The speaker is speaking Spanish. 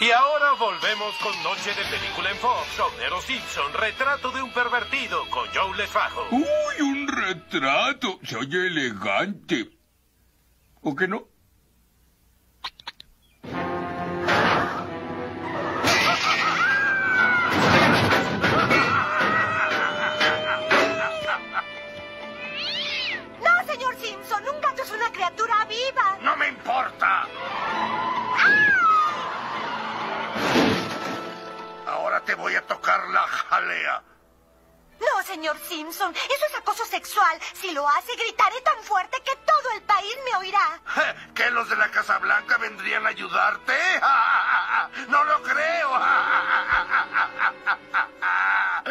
Y ahora volvemos con Noche de Película en Fox, Homero Simpson, Retrato de un Pervertido, con Joe Lesfajo. ¡Uy, un retrato! Se oye elegante. ¿O que no? Ahora te voy a tocar la jalea. No, señor Simpson, eso es acoso sexual. Si lo hace, gritaré tan fuerte que todo el país me oirá. ¿Que los de la Casa Blanca vendrían a ayudarte? ¡No lo creo!